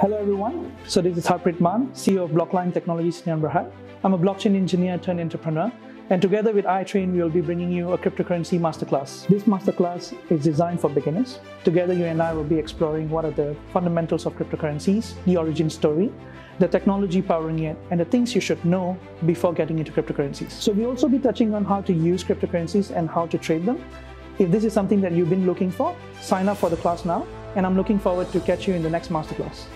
Hello everyone. So this is Harpreet Mann, CEO of Blockline Technologies in Berhad. I'm a blockchain engineer turned entrepreneur. And together with iTrain, we will be bringing you a cryptocurrency masterclass. This masterclass is designed for beginners. Together, you and I will be exploring what are the fundamentals of cryptocurrencies, the origin story, the technology powering it, and the things you should know before getting into cryptocurrencies. So we'll also be touching on how to use cryptocurrencies and how to trade them. If this is something that you've been looking for, sign up for the class now, and I'm looking forward to catch you in the next masterclass.